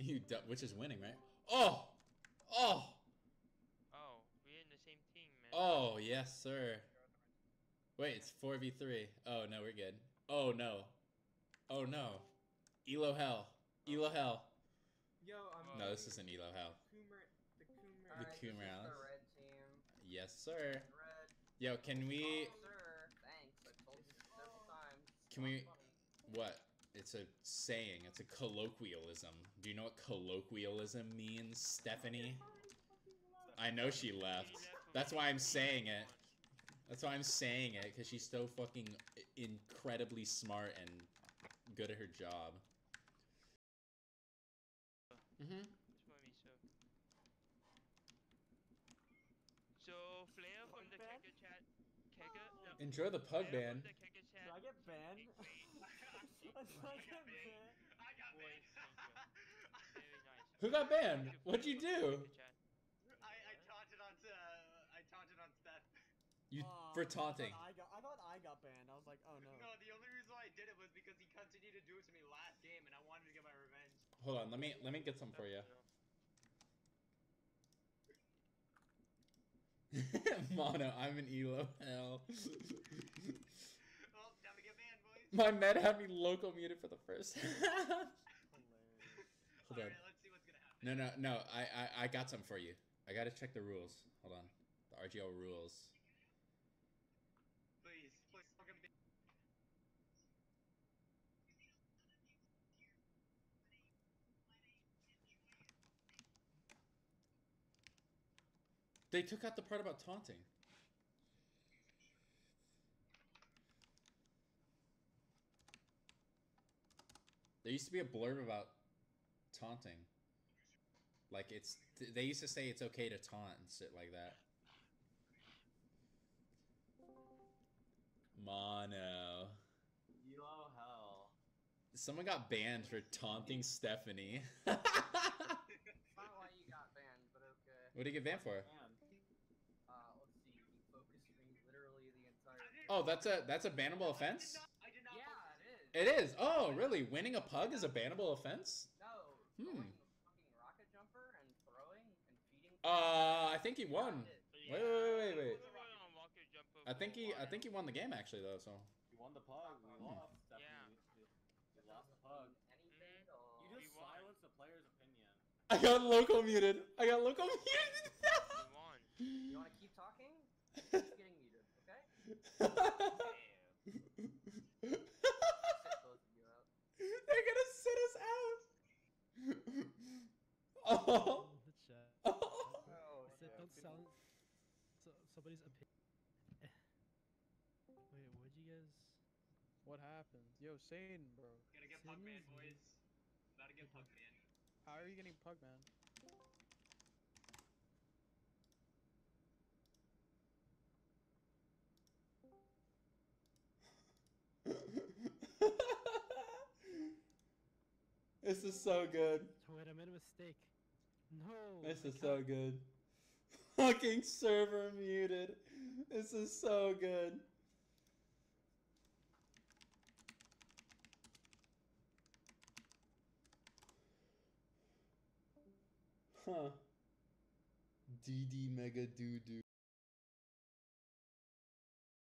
You du- which is winning, right? Oh, oh, Oh, we're in the same team, man. oh, yes, sir. Wait, it's four v three. Oh no, we're good. Oh no, oh no, Elo hell, oh. Elo hell. Yo, I'm. Oh, no, this isn't Elo hell. Coomer, the Coomer. The Alright, this is Coomer Alice. the red team. Yes, sir. Red. Yo, can we? Oh, sir. Thanks. I told you several times. Can we- funny. What? It's a saying. It's a colloquialism. Do you know what colloquialism means, Stephanie? I know she left. That's why I'm saying it. That's why I'm saying it, because she's so fucking incredibly smart and good at her job. Mm-hmm. It's for me, so. So, Flair from the Pug Kegger chat. Kegger? No. Enjoy the pug Flair ban. the Kegger chat. Did I get banned? Big brain. I get banned? I got banned. Nice. Who got banned? What'd you do? I, I taunted on uh, I taunted on Steph. You Aw, for I taunting. thought I, got, I thought I got banned. I was like, oh no. No, the only reason why I did it was because he continued to do it to me last game, and I wanted to get my revenge. Hold on, let me let me get some for you. Mono, I'm an elo hell. Oh, time to get banned, boys. My med had me local muted for the first. Hold on. Alright, let's see what's gonna happen. No, no, no. I, I I got some for you. I gotta check the rules. Hold on. The RGL rules. Please, please, don't get me banned. They took out the part about taunting. There used to be a blurb about taunting. Like it's they used to say it's okay to taunt and shit like that. Mono. Elo hell. Someone got banned for taunting Stephanie. Not why you got banned, but okay. what did he get banned for? Uh, let's see. Focus literally the entire. Oh, that's a that's a bannable offense. I did not. Yeah, it is. It is. Oh, really? Winning a pug is a bannable offense? No. Hmm. Throwing fucking rocket jumper and throwing and feeding. Uh, I think he won. Wait, wait, wait, wait, wait. We're on Rocket Jumper I think he I think he won the game actually though. So You won the pug. We lost. Yeah. You, you lost the pug. Anything? Mhm. You just We silenced the player's opinion. I got local muted. I got local muted. We won. You want to keep talking? Keep getting muted, okay? Sit both of you out. They're gonna sit us out. Oh. the chat. oh. I said don't sound so, somebody's opinion. Wait, what'd you guys? What happened? Yo, Sane, bro. Gonna get pug Seriously? boys. To get pug banned. How are you getting pug man? this is so good. Wait, I made a mistake. No. This is so good. Fucking server muted. This is so good. Huh. DD mega doo doo.